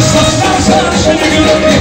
Sabana bak şunu